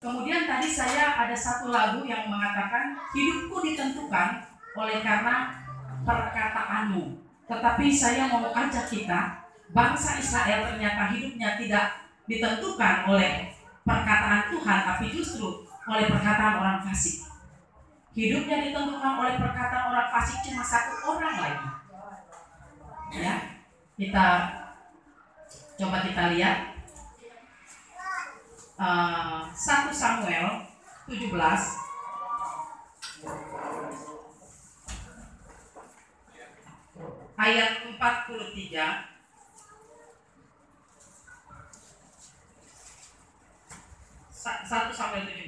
Kemudian tadi saya ada satu lagu yang mengatakan hidupku ditentukan oleh karena perkataanmu. Tetapi saya mau ajak kita, bangsa Israel ternyata hidupnya tidak ditentukan oleh perkataan Tuhan, tapi justru oleh perkataan orang fasik. Hidupnya ditentukan oleh perkataan orang fasik cuma satu orang lagi. Ya, kita coba kita lihat uh, 1 Samuel 17 ayat 43 1 Samuel 17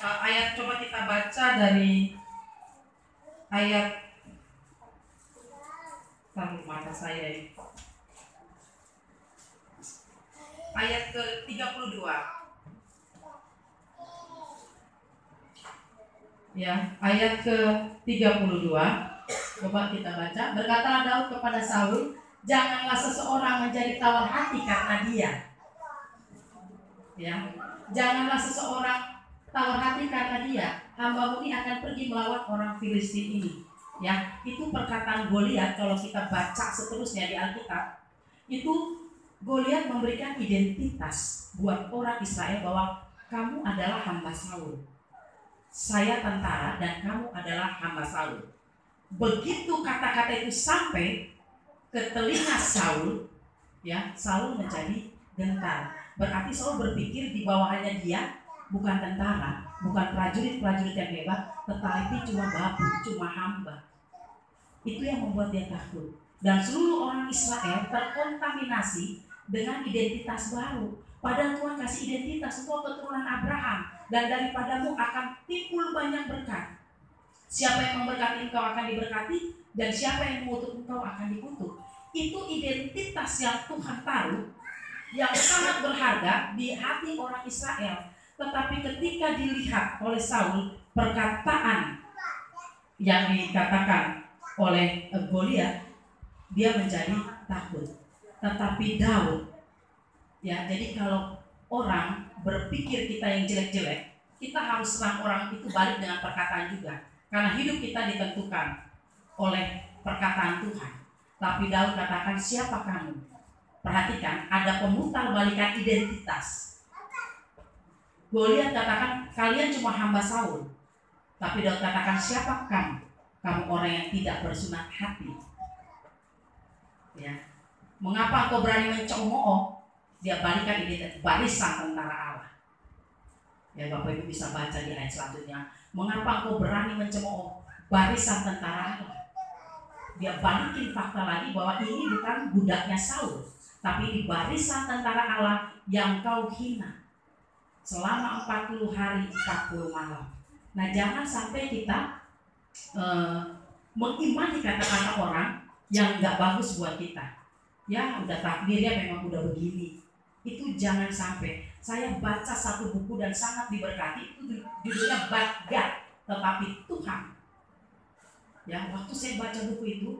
uh, ayat coba kita baca dari ayat taruh mata saya ini ayat ke-32. Ya, ayat ke-32. Coba kita baca. Berkatalah Daud kepada Saul, "Janganlah seseorang menjadi tawar hati karena dia." Ya. Janganlah seseorang tawar hati karena dia. Hamba ini akan pergi melawan orang Filistin ini. Ya, itu perkataan Goliat kalau kita baca seterusnya di Alkitab. Itu Goliat memberikan identitas buat orang Israel bahwa kamu adalah hamba Saul. Saya tentara dan kamu adalah hamba Saul. Begitu kata-kata itu sampai ke telinga Saul, ya Saul menjadi gentar. Berarti Saul berpikir di bawahnya dia bukan tentara, bukan prajurit-prajurit yang hebat, tetapi cuma babu, cuma hamba. Itu yang membuat dia takut. Dan seluruh orang Israel terkontaminasi dengan identitas baru. Padahal Tuhan kasih identitas engkau keturunan Abraham dan daripadamu akan timbul banyak berkat. Siapa yang memberkati engkau akan diberkati dan siapa yang mengutuk engkau akan dikutuk. Itu identitas yang Tuhan taruh yang sangat berharga di hati orang Israel. Tetapi ketika dilihat oleh Saul perkataan yang dikatakan oleh Goliat, dia menjadi takut tetapi Daud. Ya jadi kalau orang berpikir kita yang jelek-jelek kita harus serang orang itu balik dengan perkataan juga. Karena hidup kita ditentukan oleh perkataan Tuhan. Tapi Daud katakan siapa kamu? Perhatikan ada pemutar balikan identitas. Goliat katakan kalian cuma hamba Saul. Tapi Daud katakan siapa kamu? Kamu orang yang tidak bersunat hati. Ya Mengapa kau berani mencemooh? Dia balikan ini barisan tentara Allah. Ya Bapak Ibu bisa baca di ayat selanjutnya. Mengapa kau berani mencemooh barisan tentara Allah? Dia balikin fakta lagi bahwa ini bukan budaknya Saul, tapi di barisan tentara Allah yang kau hina selama 40 hari 40 malam. Nah jangan sampai kita uh, mengimani kata-kata orang yang nggak bagus buat kita ya udah takdirnya memang udah begini. Itu jangan sampai. Saya baca satu buku dan sangat diberkati itu judulnya Bagdad tetapi Tuhan. Ya waktu saya baca buku itu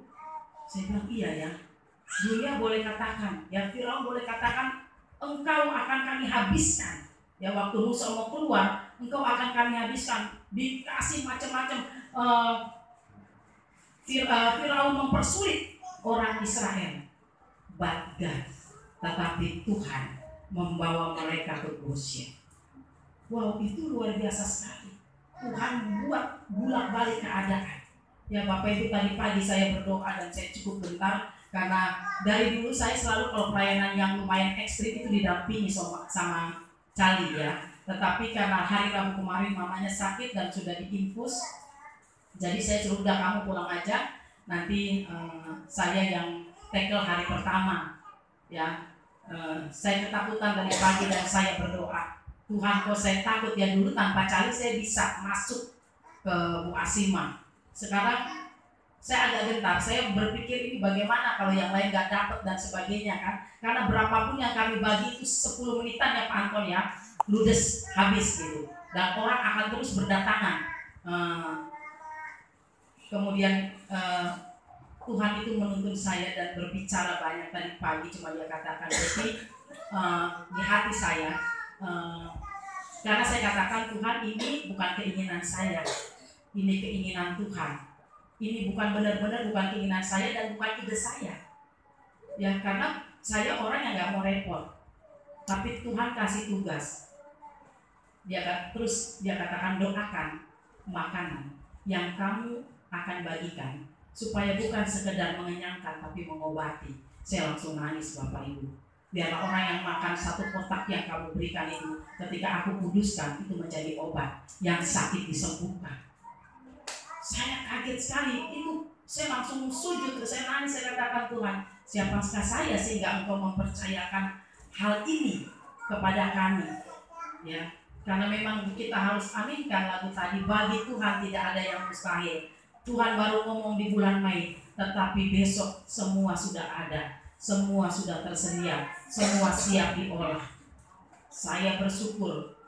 saya bilang iya ya dunia boleh katakan ya Firaun boleh katakan engkau akan kami habiskan. Ya waktu Musa mau keluar engkau akan kami habiskan. Dikasih macam-macam uh, Firaun mempersulit orang Israel Baghdad, tetapi Tuhan membawa mereka ke Goshen. Wow, itu luar biasa sekali. Tuhan buat bulak balik keadaan. Ya Bapak Ibu tadi pagi saya berdoa dan saya cukup bentar karena dari dulu saya selalu kalau pelayanan yang lumayan ekstrim itu didampingi sama, sama Cali ya. Tetapi karena hari Rabu kemarin mamanya sakit dan sudah diinfus, jadi saya suruh kamu pulang aja. Nanti eh, saya yang tackle hari pertama ya. Uh, saya ketakutan dari pagi dan saya berdoa. Tuhan kok saya takut ya dulu tanpa cari saya bisa masuk ke Bu Asima. Sekarang saya agak gentar saya berpikir ini bagaimana kalau yang lain nggak dapat dan sebagainya kan. Karena berapapun yang kami bagi itu 10 menitan ya Pak Anton ya. Ludes habis gitu. Dan orang akan terus berdatangan. Uh, kemudian uh, Tuhan itu menuntun saya dan berbicara banyak tadi pagi cuma dia katakan jadi uh, di hati saya uh, karena saya katakan Tuhan ini bukan keinginan saya. Ini keinginan Tuhan. Ini bukan benar-benar bukan keinginan saya dan bukan ide saya. Ya karena saya orang yang nggak mau repot. Tapi Tuhan kasih tugas. Dia terus dia katakan doakan makanan yang kamu akan bagikan supaya bukan sekedar mengenyangkan tapi mengobati. Saya langsung nangis Bapak Ibu. Biarlah orang yang makan satu kotak yang kamu berikan itu ketika aku kuduskan itu menjadi obat yang sakit disembuhkan. Saya kaget sekali. Itu saya langsung sujud saya nangis saya katakan Tuhan siapakah saya sehingga engkau mempercayakan hal ini kepada kami? Ya karena memang kita harus aminkan lagu tadi bagi Tuhan tidak ada yang mustahil Tuhan baru ngomong di bulan Mei tetapi besok semua sudah ada semua sudah tersedia semua siap diolah. Saya bersyukur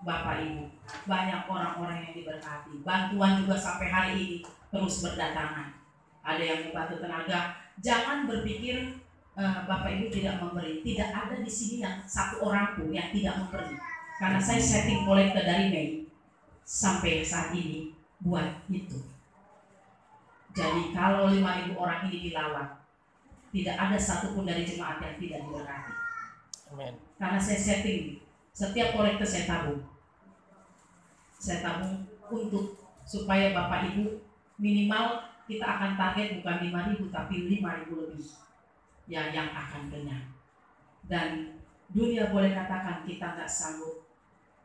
Bapak Ibu. Banyak orang-orang yang diberkati. Bantuan juga sampai hari ini terus berdatangan. Ada yang membantu tenaga. Jangan berpikir uh, Bapak Ibu tidak memberi. Tidak ada di sini yang satu orang pun yang tidak memberi. Karena saya setting kolektor dari Mei sampai saat ini buat itu. Jadi kalau 5000 orang ini dilawat, tidak ada satupun dari jemaat yang tidak diberkati. Amen. Karena saya setting setiap kolektor saya tabung. Saya tabung untuk supaya Bapak Ibu minimal kita akan target bukan 5000 tapi 5000 lebih yang yang akan kenyang. Dan dunia boleh katakan kita nggak sanggup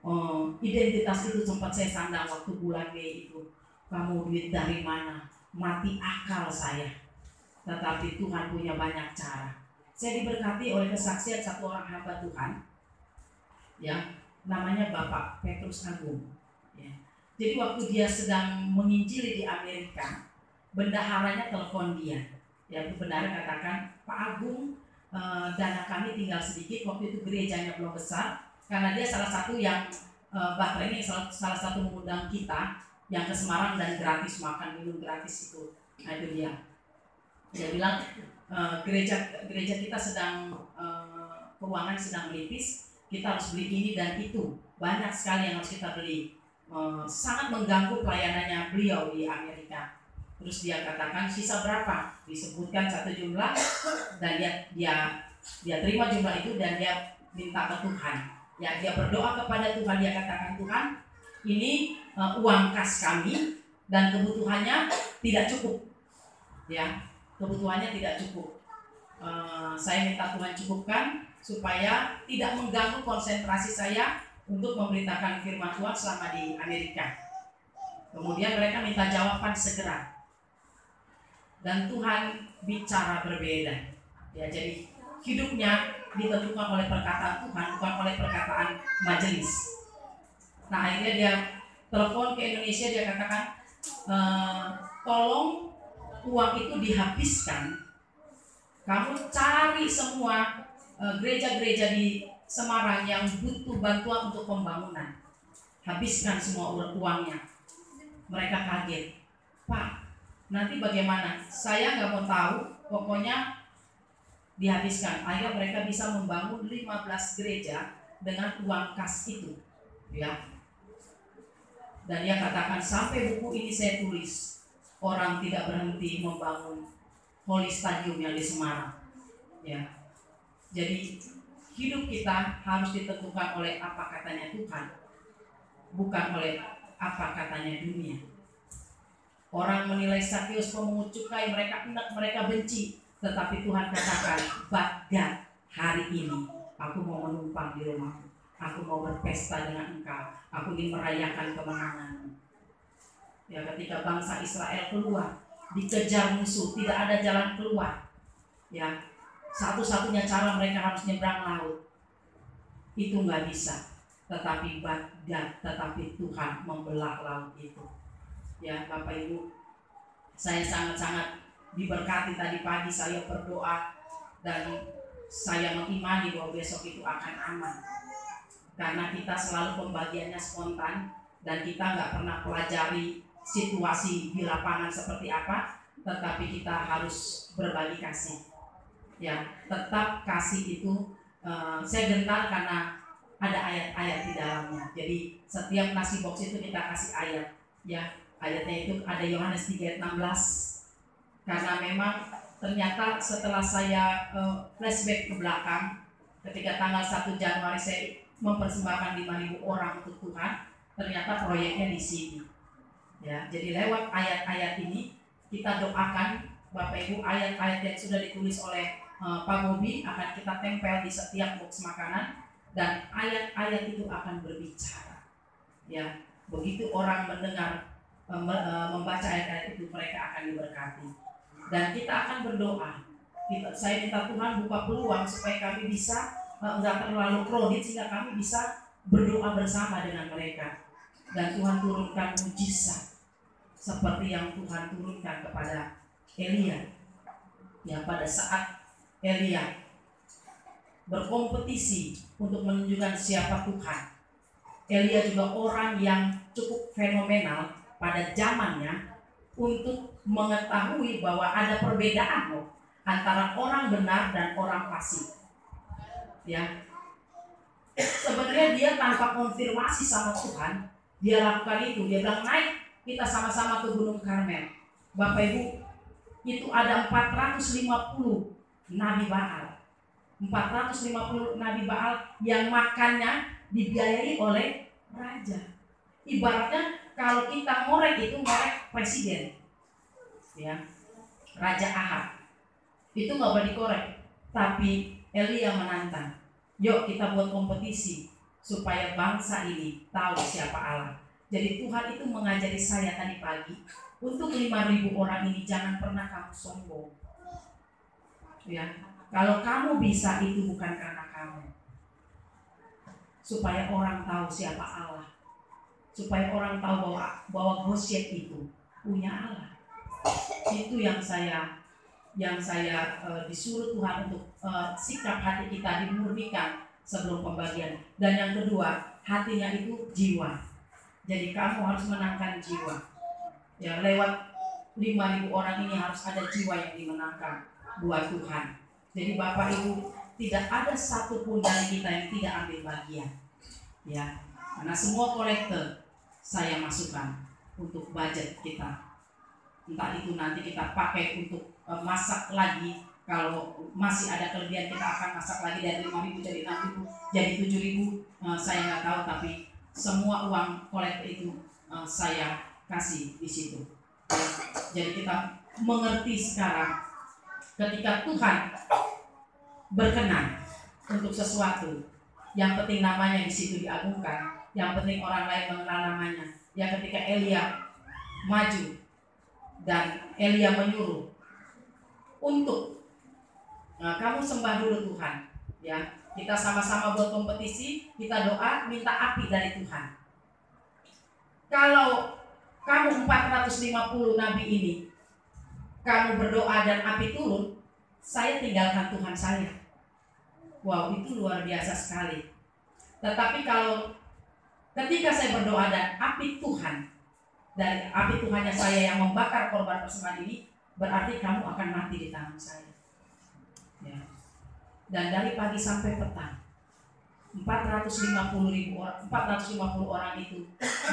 oh, identitas itu sempat saya sandang waktu bulan Mei itu kamu duit dari mana mati akal saya. Tetapi Tuhan punya banyak cara. Saya diberkati oleh kesaksian satu orang hamba Tuhan ya namanya Bapak Petrus Agung ya. jadi waktu dia sedang menginjili di Amerika bendaharanya telepon dia. Ya bendahara katakan Pak Agung eh, dana kami tinggal sedikit waktu itu gerejanya belum besar karena dia salah satu yang uh, Mbak ini salah, salah satu mengundang kita yang ke Semarang dan gratis makan minum gratis itu nah itu dia dia bilang uh, gereja gereja kita sedang uh, keuangan sedang menipis kita harus beli ini dan itu. Banyak sekali yang harus kita beli. Uh, sangat mengganggu pelayanannya beliau di Amerika. Terus dia katakan sisa berapa? Disebutkan satu jumlah dan dia dia dia terima jumlah itu dan dia minta ke Tuhan. Ya, dia berdoa kepada Tuhan, dia katakan Tuhan, ini uh, uang kas kami dan kebutuhannya tidak cukup. Ya, kebutuhannya tidak cukup. Uh, saya minta Tuhan cukupkan supaya tidak mengganggu konsentrasi saya untuk memberitakan firman Tuhan selama di Amerika. Kemudian mereka minta jawaban segera. Dan Tuhan bicara berbeda. Ya, jadi hidupnya ditentukan oleh perkataan Tuhan bukan oleh perkataan majelis. Nah akhirnya dia telepon ke Indonesia dia katakan e, tolong uang itu dihabiskan. Kamu cari semua eh, gereja-gereja di Semarang yang butuh bantuan untuk pembangunan. Habiskan semua uangnya. Mereka kaget. Pak, nanti bagaimana? Saya nggak mau tahu. Pokoknya dihabiskan. Akhirnya mereka bisa membangun 15 gereja dengan uang kas itu. Ya. Dan dia katakan sampai buku ini saya tulis, orang tidak berhenti membangun Holy Stadium yang di Semarang. Ya. Jadi hidup kita harus ditentukan oleh apa katanya Tuhan, bukan oleh apa katanya dunia. Orang menilai Sakius pemungut cukai, mereka enak, mereka benci. Tetapi Tuhan katakan, pada hari ini aku mau menumpang di rumahmu. Aku mau berpesta dengan engkau. Aku ingin merayakan kemenanganmu. Ya ketika bangsa Israel keluar, dikejar musuh, tidak ada jalan keluar. Ya, satu-satunya cara mereka harus nyebrang laut. Itu nggak bisa. Tetapi Bagdad, tetapi Tuhan membelah laut itu. Ya, Bapak Ibu, saya sangat-sangat diberkati tadi pagi saya berdoa dan saya mengimani bahwa besok itu akan aman karena kita selalu pembagiannya spontan dan kita nggak pernah pelajari situasi di lapangan seperti apa tetapi kita harus berbagi kasih ya tetap kasih itu uh, saya gentar karena ada ayat-ayat Jadi setiap nasi box itu kita kasih ayat. Ya, ayatnya itu ada Yohanes 3 ayat 16. Karena memang ternyata setelah saya uh, flashback ke belakang, ketika tanggal 1 Januari saya mempersembahkan 5.000 orang untuk Tuhan, ternyata proyeknya di sini. Ya, jadi lewat ayat-ayat ini kita doakan Bapak Ibu ayat-ayat yang sudah ditulis oleh uh, Pak Bobi akan kita tempel di setiap box makanan dan ayat-ayat itu akan berbicara. Ya, begitu orang mendengar uh, membaca ayat-ayat itu mereka akan diberkati. Dan kita akan berdoa. Kita, saya minta Tuhan buka peluang supaya kami bisa enggak terlalu kredit sehingga kami bisa berdoa bersama dengan mereka. Dan Tuhan turunkan mujizat seperti yang Tuhan turunkan kepada Elia. Ya pada saat Elia berkompetisi untuk menunjukkan siapa Tuhan. Elia juga orang yang cukup fenomenal pada zamannya untuk mengetahui bahwa ada perbedaan loh antara orang benar dan orang fasik. Ya. Sebenarnya dia tanpa konfirmasi sama Tuhan, dia lakukan itu. Dia bilang naik kita sama-sama ke Gunung Karmel. Bapak Ibu, itu ada 450 nabi Baal. 450 nabi Baal yang makannya dibiayai oleh raja. Ibaratnya kalau kita ngorek itu ngorek presiden. Ya. Raja Ahab. Itu nggak boleh dikorek. Tapi Elia menantang. Yuk kita buat kompetisi supaya bangsa ini tahu siapa Allah. Jadi Tuhan itu mengajari saya tadi pagi untuk 5000 orang ini jangan pernah kamu sombong. Ya, kalau kamu bisa itu bukan karena kamu. Supaya orang tahu siapa Allah. Supaya orang tahu bahwa bahwa Gosek itu punya Allah. Itu yang saya yang saya uh, disuruh Tuhan untuk uh, sikap hati kita dimurnikan sebelum pembagian. Dan yang kedua, hatinya itu jiwa. Jadi kamu harus menangkan jiwa ya lewat 5000 orang ini harus ada jiwa yang dimenangkan buat Tuhan. Jadi Bapak Ibu tidak ada satupun dari kita yang tidak ambil bagian. Ya, karena semua kolektor saya masukkan untuk budget kita. Entah itu nanti kita pakai untuk masak lagi. Kalau masih ada kelebihan kita akan masak lagi dari 5.000 jadi 6.000 jadi 7.000 uh, saya nggak tahu tapi semua uang kolektor itu uh, saya kasih di situ. Jadi kita mengerti sekarang ketika Tuhan berkenan untuk sesuatu, yang penting namanya di situ diagungkan, yang penting orang lain mengenal namanya. Ya ketika Elia maju dan Elia menyuruh untuk nah, kamu sembah dulu Tuhan, ya kita sama-sama buat kompetisi, kita doa minta api dari Tuhan. Kalau kamu 450 nabi ini, kamu berdoa dan api turun, saya tinggalkan Tuhan saya. Wow, itu luar biasa sekali. Tetapi kalau ketika saya berdoa dan api Tuhan, dari api Tuhannya saya yang membakar korban persembahan ini, berarti kamu akan mati di tangan saya. Ya. Dan dari pagi sampai petang, 450 ribu orang, 450 orang itu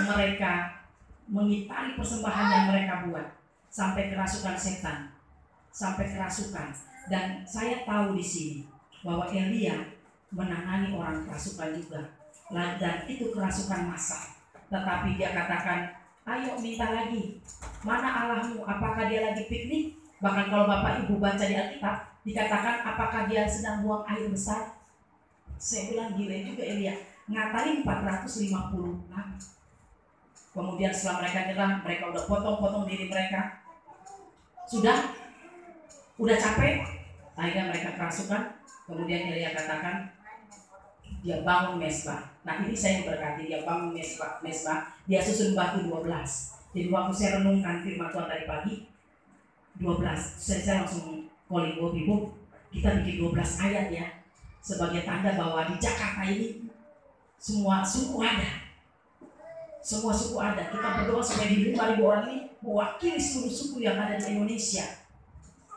mereka mengitari persembahan yang mereka buat sampai kerasukan setan, sampai kerasukan. Dan saya tahu di sini bahwa Elia menangani orang kerasukan juga. Dan itu kerasukan masa. Tetapi dia katakan, ayo minta lagi. Mana Allahmu? Apakah dia lagi piknik? Bahkan kalau Bapak Ibu baca di Alkitab, dikatakan apakah dia sedang buang air besar? Saya bilang gila juga Elia. Ngatain 450 nabi. Kemudian setelah mereka nyerah, mereka udah potong-potong diri mereka. Sudah, udah capek, akhirnya mereka kerasukan. Kemudian Elia katakan, dia bangun mesbah. Nah ini saya berkati dia bangun mesbah, mesbah. Dia susun batu 12. Jadi waktu saya renungkan firman Tuhan tadi pagi, 12. Saya, saya langsung calling Bob, kita bikin 12 ayat ya. Sebagai tanda bahwa di Jakarta ini semua suku ada semua suku ada. Kita berdoa supaya di lima ribu orang ini mewakili seluruh suku yang ada di Indonesia.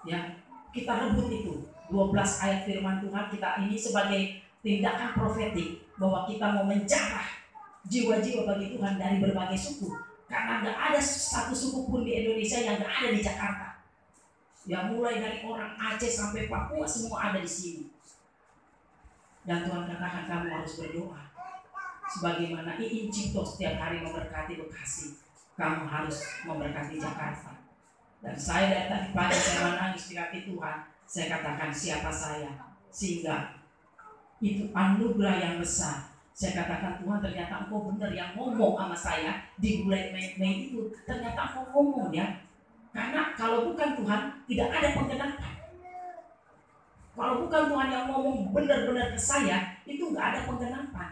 Ya, kita rebut itu. 12 ayat firman Tuhan kita ini sebagai tindakan profetik bahwa kita mau menjarah jiwa-jiwa bagi Tuhan dari berbagai suku. Karena nggak ada satu suku pun di Indonesia yang nggak ada di Jakarta. Yang mulai dari orang Aceh sampai Papua semua ada di sini. Dan Tuhan katakan kamu harus berdoa. Sebagaimana Iin Cipto setiap hari memberkati Bekasi. Kamu harus memberkati Jakarta. Dan saya dari tadi pagi saya menangis di kaki Tuhan. Saya katakan siapa saya. Sehingga itu anugerah yang besar. Saya katakan Tuhan ternyata engkau benar yang ngomong sama saya di bulan Mei, Mei itu. Ternyata engkau ngomong ya. Karena kalau bukan Tuhan tidak ada penggenapan. Kalau bukan Tuhan yang ngomong benar-benar ke saya, itu nggak ada penggenapan.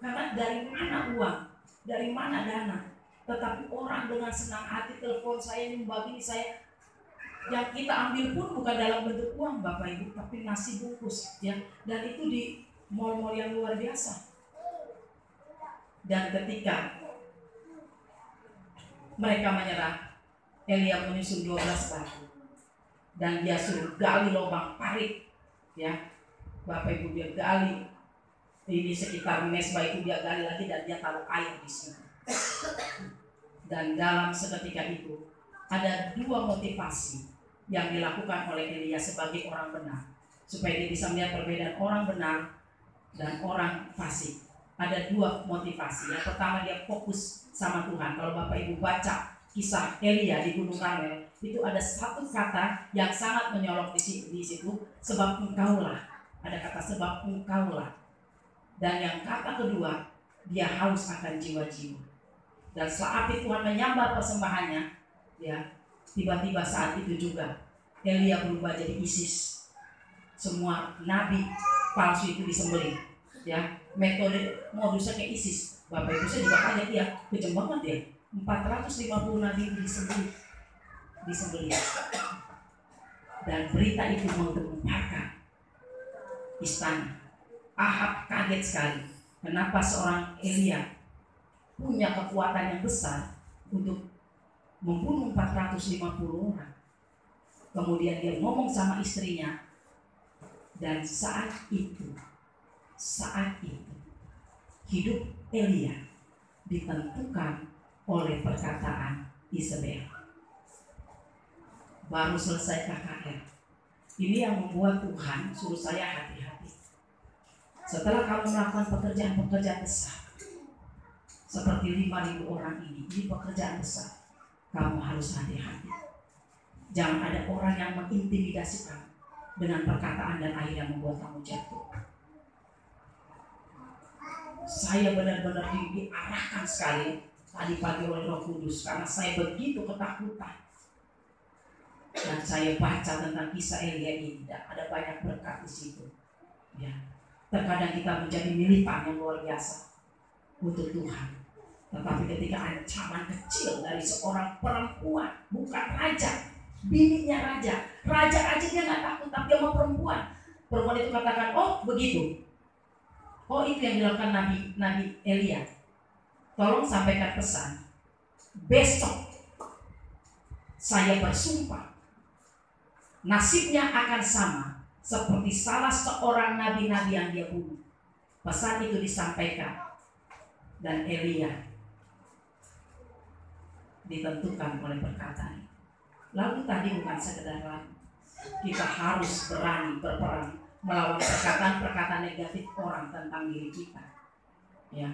Karena dari mana uang, dari mana dana. Tetapi orang dengan senang hati telepon saya, membagi saya, yang kita ambil pun bukan dalam bentuk uang Bapak Ibu, tapi nasi bungkus ya. Dan itu di mall-mall yang luar biasa. Dan ketika mereka menyerah, Elia menyusun 12 batu. Dan dia suruh gali lubang parit ya. Bapak ibu dia gali. Ini sekitar mesbah itu dia gali lagi dan dia taruh air di sini dan dalam seketika itu ada dua motivasi yang dilakukan oleh Elia sebagai orang benar supaya dia bisa melihat perbedaan orang benar dan orang fasik. Ada dua motivasi. Yang pertama dia fokus sama Tuhan. Kalau bapak ibu baca kisah Elia di Gunung Karmel itu ada satu kata yang sangat menyolok di situ, sebab engkaulah. Ada kata sebab engkaulah. Dan yang kata kedua dia haus akan jiwa-jiwa. Dan api Tuhan menyambar persembahannya ya tiba-tiba saat itu juga Elia berubah jadi ISIS. Semua nabi palsu itu disembelih ya. Metode modusnya kayak ISIS. Bapak ibu saya juga kaget ya kejam banget ya 450 nabi disembelih. Disembelih. Dan berita itu menggemparkan istana. Ahab kaget sekali. Kenapa seorang Elia punya kekuatan yang besar untuk membunuh 450 orang kemudian dia ngomong sama istrinya dan saat itu saat itu hidup Elia ditentukan oleh perkataan Isabel. Baru selesai KKR. Ini yang membuat Tuhan suruh saya hati-hati. Setelah kamu melakukan pekerjaan-pekerjaan besar, seperti 5.000 orang ini, ini pekerjaan besar, kamu harus hati-hati. Jangan ada orang yang mengintimidasi kamu dengan perkataan dan akhirnya membuat kamu jatuh. Saya benar-benar diarahkan sekali tadi pagi oleh Roh Kudus karena saya begitu ketakutan. Dan saya baca tentang kisah Elia ini dan ada banyak berkat di situ. Ya. Terkadang kita menjadi militan yang luar biasa untuk Tuhan. Tetapi ketika ancaman kecil dari seorang perempuan, bukan raja, bininya raja, raja aja dia nggak takut, tapi dia mau perempuan. Perempuan itu katakan, oh begitu. Oh itu yang dilakukan Nabi Nabi Elia tolong sampaikan pesan. Besok saya bersumpah nasibnya akan sama seperti salah seorang nabi-nabi yang dia bunuh. Pesan itu disampaikan dan Elia ditentukan oleh perkataan. Lalu tadi bukan sekedar lagu. Kita harus berani berperang melawan perkataan-perkataan negatif orang tentang diri kita. Ya,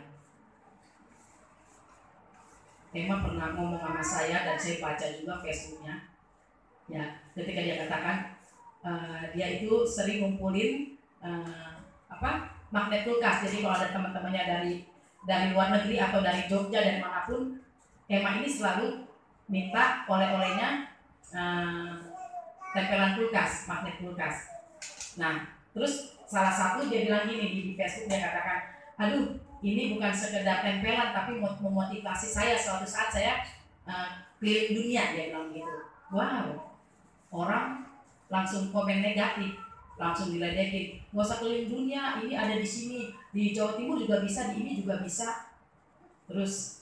Emma pernah ngomong sama saya dan saya baca juga Facebooknya ya ketika dia katakan uh, dia itu sering ngumpulin uh, apa magnet kulkas jadi kalau ada teman-temannya dari dari luar negeri atau dari Jogja dan mana pun Emma ini selalu minta oleh-olehnya uh, tempelan kulkas magnet kulkas. Nah terus salah satu dia bilang gini di, Facebook dia katakan aduh ini bukan sekedar tempelan tapi memotivasi saya suatu saat saya uh, keliling dunia dia bilang gitu. Wow orang langsung komen negatif langsung diledekin. Nggak usah keliling dunia ini ada di sini di Jawa Timur juga bisa di ini juga bisa. Terus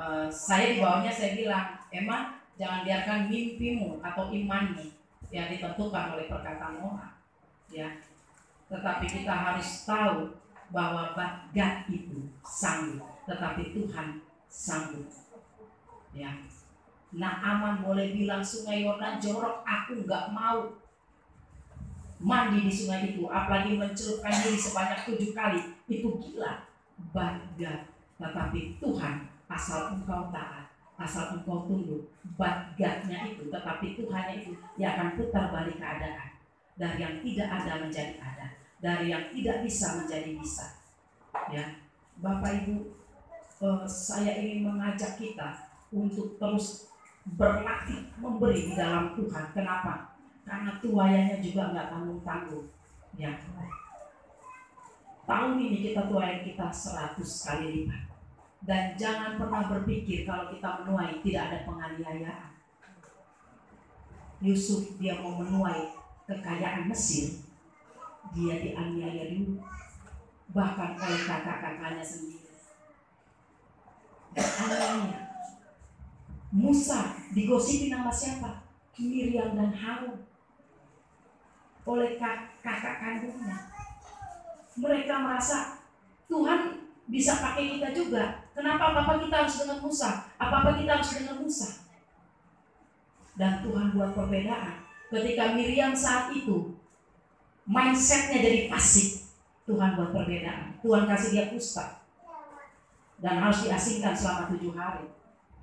uh, saya di bawahnya saya bilang emang jangan biarkan mimpimu atau imanmu yang ditentukan oleh perkataan orang ya tetapi kita harus tahu bahwa God itu sanggup. tetapi Tuhan sanggup. Ya, Nah aman boleh bilang sungai Yordan jorok, aku nggak mau mandi di sungai itu, apalagi mencelupkan diri sebanyak tujuh kali, itu gila. Baga, tetapi Tuhan asal engkau taat, asal engkau tunduk, bagatnya itu, tetapi Tuhan itu dia akan putar balik keadaan dari yang tidak ada menjadi ada, dari yang tidak bisa menjadi bisa. Ya, Bapak Ibu, eh, saya ingin mengajak kita untuk terus berlatih memberi di dalam Tuhan. Kenapa? Karena tuayannya juga nggak tanggung-tanggung. Ya. Tahun ini kita tuayan kita 100 kali lipat. Dan jangan pernah berpikir kalau kita menuai tidak ada penganiayaan. Yusuf dia mau menuai kekayaan Mesir, dia dianiaya dulu bahkan oleh kakak-kakaknya sendiri. Aniaya. Musa digosipi nama siapa? Miriam dan Harun oleh kakak kandungnya. Mereka merasa Tuhan bisa pakai kita juga. Kenapa apa kita harus dengan Musa? Apa-apa kita harus dengan Musa? Dan Tuhan buat perbedaan. Ketika Miriam saat itu mindsetnya jadi fasik, Tuhan buat perbedaan. Tuhan kasih dia kusta dan harus diasingkan selama tujuh hari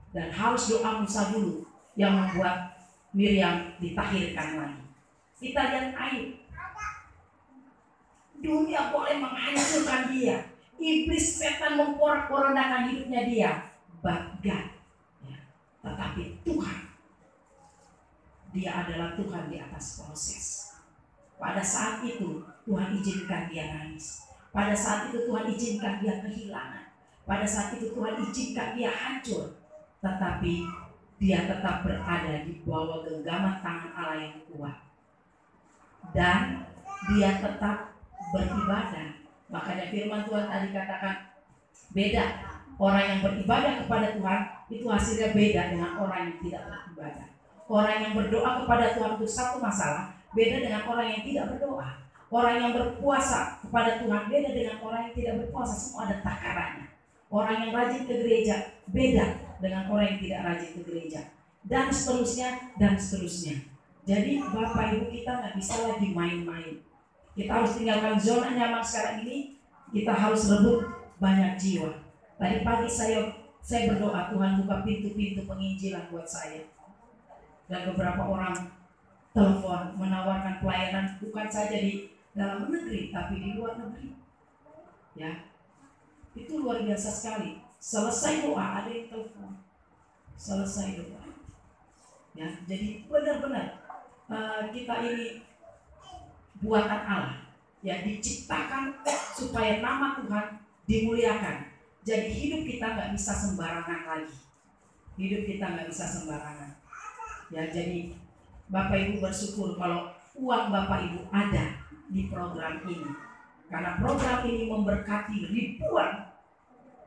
dan harus doa Musa dulu yang membuat Miriam ditahirkan lagi. Kita lihat air. Dunia boleh menghancurkan dia. Iblis setan memporak-porandakan hidupnya dia. Bagat. Ya. Tetapi Tuhan. Dia adalah Tuhan di atas proses. Pada saat itu Tuhan izinkan dia nangis. Pada saat itu Tuhan izinkan dia kehilangan. Pada saat itu Tuhan izinkan dia hancur tetapi dia tetap berada di bawah genggaman tangan Allah yang kuat. Dan dia tetap beribadah. Makanya firman Tuhan tadi katakan beda. Orang yang beribadah kepada Tuhan itu hasilnya beda dengan orang yang tidak beribadah. Orang yang berdoa kepada Tuhan untuk satu masalah beda dengan orang yang tidak berdoa. Orang yang berpuasa kepada Tuhan beda dengan orang yang tidak berpuasa. Semua ada takarannya. Orang yang rajin ke gereja beda dengan orang yang tidak rajin ke gereja dan seterusnya dan seterusnya. Jadi Bapak Ibu kita nggak bisa lagi main-main. Kita harus tinggalkan zona nyaman sekarang ini. Kita harus rebut banyak jiwa. Tadi pagi saya saya berdoa Tuhan buka pintu-pintu penginjilan buat saya. Dan beberapa orang telepon menawarkan pelayanan bukan saja di dalam negeri tapi di luar negeri. Ya, itu luar biasa sekali. Selesai doa ada yang telepon. Selesai doa. Ya, jadi benar-benar uh, kita ini buatan Allah ya diciptakan supaya nama Tuhan dimuliakan. Jadi hidup kita nggak bisa sembarangan lagi. Hidup kita nggak bisa sembarangan. Ya, jadi Bapak Ibu bersyukur kalau uang Bapak Ibu ada di program ini. Karena program ini memberkati ribuan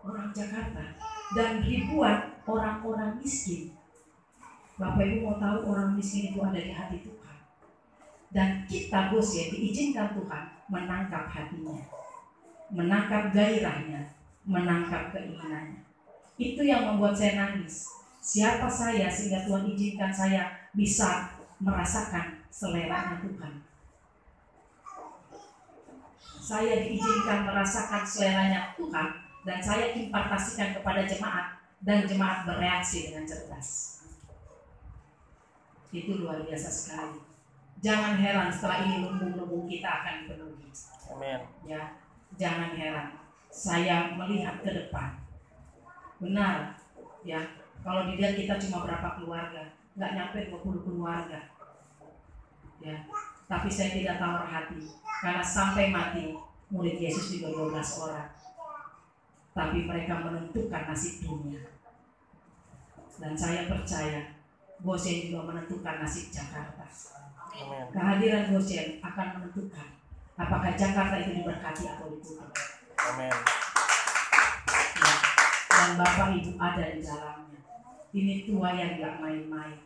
orang Jakarta dan ribuan orang-orang miskin. Bapak Ibu mau tahu orang miskin itu ada di hati Tuhan. Dan kita bos ya diizinkan Tuhan menangkap hatinya. Menangkap gairahnya, menangkap keinginannya. Itu yang membuat saya nangis. Siapa saya sehingga Tuhan izinkan saya bisa merasakan selera Tuhan. Saya diizinkan merasakan seleranya Tuhan dan saya impartasikan kepada jemaat dan jemaat bereaksi dengan cerdas. Itu luar biasa sekali. Jangan heran setelah ini lumbung-lumbung kita akan dipenuhi. Amin. Ya, jangan heran. Saya melihat ke depan. Benar, ya. Kalau dilihat kita cuma berapa keluarga, nggak nyampe 20 keluarga. Ya, tapi saya tidak tahu hati karena sampai mati murid Yesus juga 12 orang tapi mereka menentukan nasib dunia. Dan saya percaya Goshen juga menentukan nasib Jakarta. Kehadiran Goshen akan menentukan apakah Jakarta itu diberkati atau ditutup. Amin. Ya. Dan Bapak Ibu ada di dalamnya. Ini tua yang gak main-main.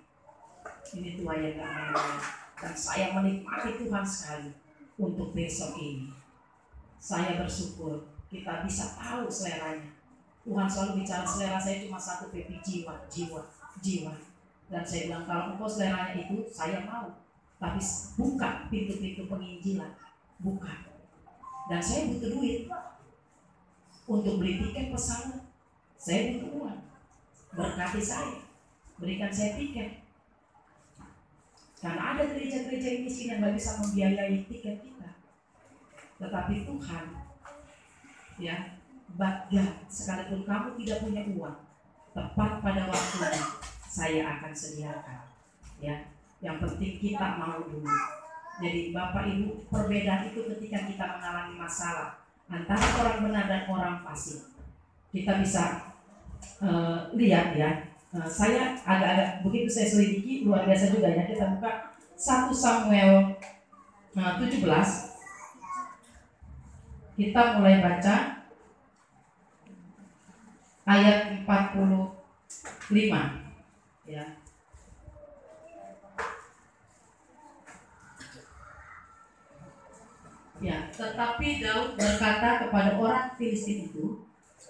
Ini tua yang gak main-main. Dan saya menikmati Tuhan sekali untuk besok ini. Saya bersyukur kita bisa tahu seleranya. Tuhan selalu bicara selera saya cuma satu PP jiwa, jiwa, jiwa. Dan saya bilang kalau engkau seleranya itu saya mau, tapi buka pintu-pintu penginjilan, buka. Dan saya butuh duit untuk beli tiket pesawat. Saya butuh uang. Berkati saya, berikan saya tiket. Karena ada gereja-gereja miskin yang nggak bisa membiayai tiket kita. Tetapi Tuhan, ya, baga sekalipun kamu tidak punya uang, tepat pada waktunya saya akan sediakan. Ya, yang penting kita mau dulu. Jadi Bapak Ibu, perbedaan itu ketika kita mengalami masalah antara orang benar dan orang fasik. Kita bisa uh, lihat ya. Uh, saya agak-agak begitu saya selidiki luar biasa juga ya. Kita buka 1 Samuel uh, 17 kita mulai baca ayat 45 ya. Ya, tetapi Daud berkata kepada orang Filistin itu,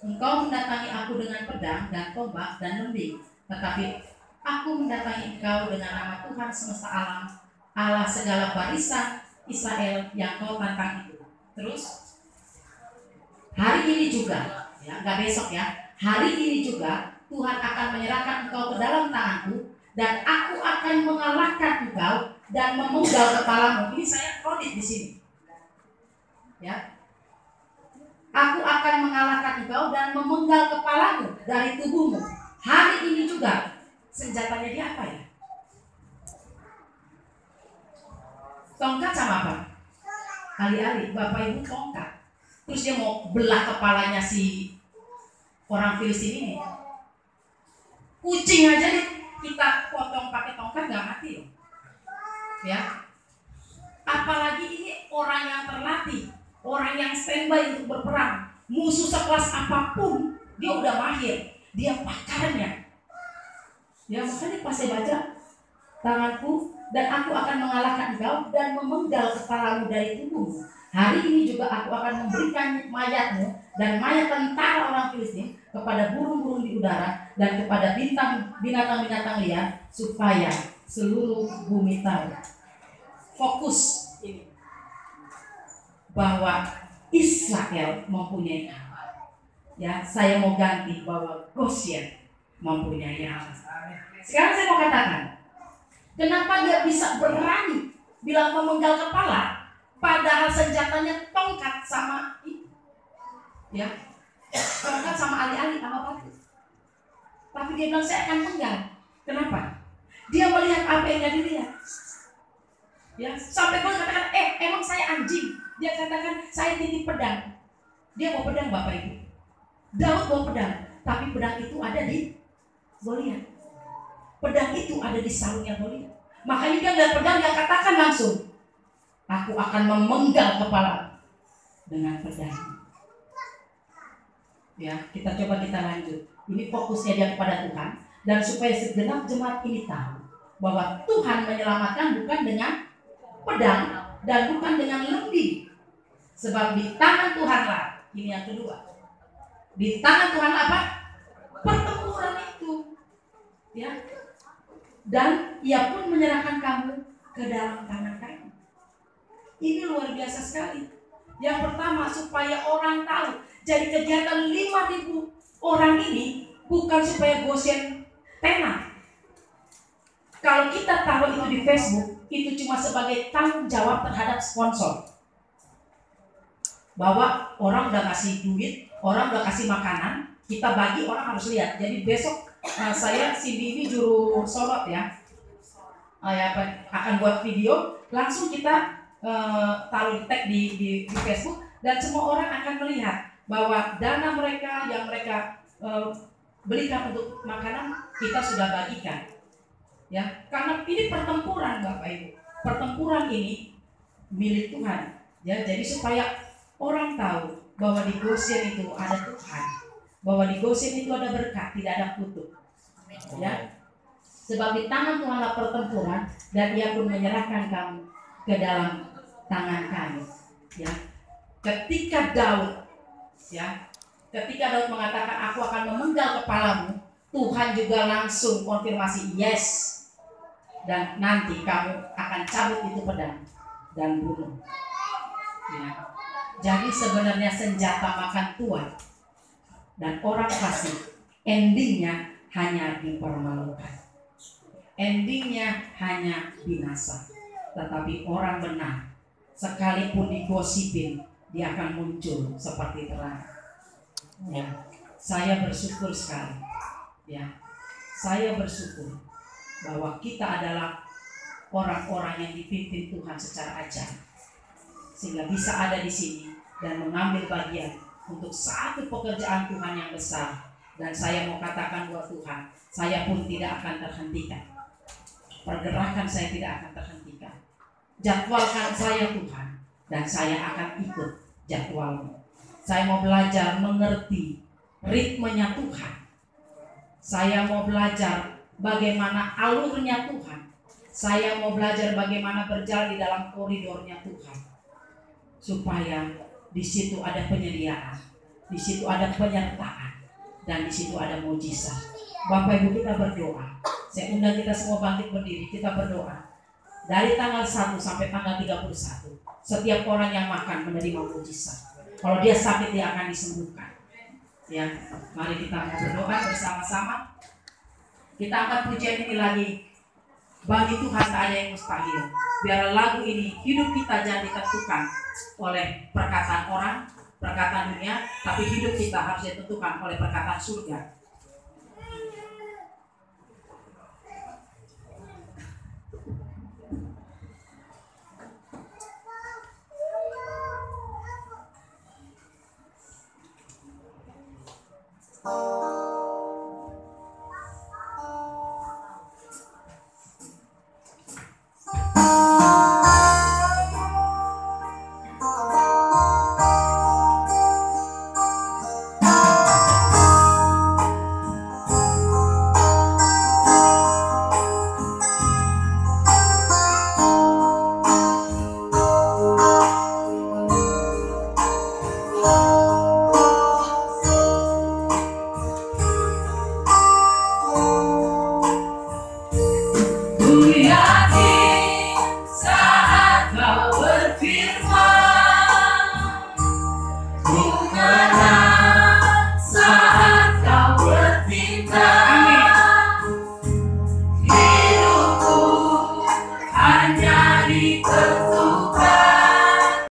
Engkau mendatangi aku dengan pedang dan tombak dan lembing, tetapi aku mendatangi engkau dengan nama Tuhan semesta alam, Allah segala barisan Israel yang kau tantang itu. Terus Hari ini juga, ya, nggak besok ya. Hari ini juga Tuhan akan menyerahkan engkau ke dalam tanganku dan aku akan mengalahkan engkau dan memenggal kepalamu. Ini saya kredit di sini. Ya. Aku akan mengalahkan engkau dan memenggal kepalamu dari tubuhmu. Hari ini juga senjatanya dia apa ya? Tongkat sama apa? Alih-alih Bapak Ibu tongkat terus dia mau belah kepalanya si orang Filistin ini kucing aja nih kita potong pakai tongkat nggak mati loh ya apalagi ini orang yang terlatih orang yang standby untuk berperang musuh sekelas apa pun dia udah mahir. Dia pakarnya. Ya makanya pas saya baca tanganku dan aku akan mengalahkan kau dan memenggal kepalamu dari tubuhmu Hari ini juga aku akan memberikan mayatmu dan mayat tentara orang Filistin kepada burung-burung di udara dan kepada bintang binatang-binatang liar supaya seluruh bumi tahu. Fokus bahwa Israel mempunyai Allah. Ya, saya mau ganti bahwa Goshen mempunyai Allah. Sekarang saya mau katakan, kenapa dia bisa berani bilang memenggal kepala Padahal senjatanya tongkat sama itu. Ya. Tongkat sama alih-alih sama batu. Tapi dia bilang saya akan penggal. Kenapa? Dia melihat apa yang dia dilihat. Ya, sampai kau katakan, eh emang saya anjing. Dia katakan saya titip pedang. Dia mau pedang bapak ibu. Daud mau pedang, tapi pedang itu ada di Goliat. Pedang itu ada di sarungnya Goliat. Makanya dia nggak pedang, dia katakan langsung, Aku akan memenggal kepala dengan pedang. Ya, kita coba kita lanjut. Ini fokusnya dia kepada Tuhan dan supaya segenap jemaat ini tahu bahwa Tuhan menyelamatkan bukan dengan pedang dan bukan dengan lembi. Sebab di tangan Tuhanlah, ini yang kedua. Di tangan Tuhan apa? Pertempuran itu. Ya. Dan ia pun menyerahkan kamu ke dalam tangan kami. Ini luar biasa sekali. Yang pertama supaya orang tahu. Jadi kegiatan 5000 orang ini bukan supaya Goshen tenar. Kalau kita taruh itu di Facebook, itu cuma sebagai tanggung jawab terhadap sponsor. Bahwa orang udah kasih duit, orang udah kasih makanan, kita bagi orang harus lihat. Jadi besok nah saya si Bibi juru sorot ya, uh, ya akan buat video, langsung kita uh, taruh tag di, di, di Facebook dan semua orang akan melihat bahwa dana mereka yang mereka uh, berikan untuk makanan kita sudah bagikan. Ya karena ini pertempuran bapak ibu. Pertempuran ini milik Tuhan. Ya jadi supaya orang tahu bahwa di Goshen itu ada Tuhan bahwa di Goshen itu ada berkat tidak ada kutuk ya sebab di tangan Tuhanlah pertempuran dan Ia pun menyerahkan kamu ke dalam tangan kami. Ya, ketika Daud, ya, Ketika Daud mengatakan aku akan memenggal kepalamu, Tuhan juga langsung konfirmasi yes. Dan nanti kamu akan cabut itu pedang dan bunuh. Ya. Jadi sebenarnya senjata makan tuan dan orang fasik endingnya hanya dipermalukan. Endingnya hanya binasa. Tetapi orang benar sekalipun digosipin dia akan muncul seperti terang ya saya bersyukur sekali ya saya bersyukur bahwa kita adalah orang-orang yang dipimpin Tuhan secara ajar sehingga bisa ada di sini dan mengambil bagian untuk satu pekerjaan Tuhan yang besar dan saya mau katakan buat Tuhan saya pun tidak akan terhentikan pergerakan saya tidak akan terhentikan jadwalkan saya Tuhan dan saya akan ikut jadwalmu saya mau belajar mengerti ritmenya Tuhan. Saya mau belajar bagaimana alurnya Tuhan. Saya mau belajar bagaimana berjalan di dalam koridornya Tuhan. Supaya di situ ada penyediaan, di situ ada penyertaan, dan di situ ada mujizat. Bapak Ibu kita berdoa. Saya undang kita semua bangkit berdiri, kita berdoa. Dari tanggal 1 sampai tanggal 31, setiap orang yang makan menerima mujizat kalau dia sakit dia akan disembuhkan. Ya, mari kita berdoa bersama-sama. Kita akan pujian ini lagi. Bagi Tuhan tak ada yang mustahil. Biar lagu ini hidup kita jangan ditentukan oleh perkataan orang, perkataan dunia, tapi hidup kita harus ditentukan oleh perkataan surga.